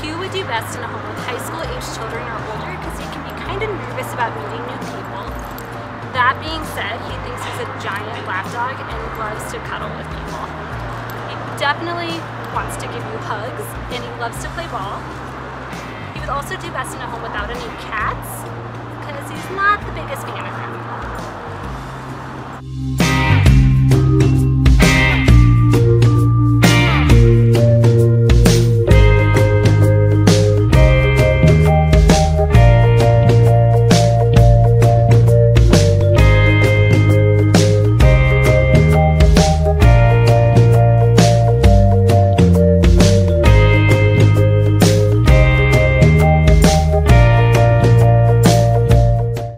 Q would do best in a home with high school age children or older because he can be kind of nervous about meeting new people. That being said, he thinks he's a giant lapdog and loves to cuddle with people. He definitely wants to give you hugs and he loves to play ball. He would also do best in a home without any cats because he's not the biggest fan of.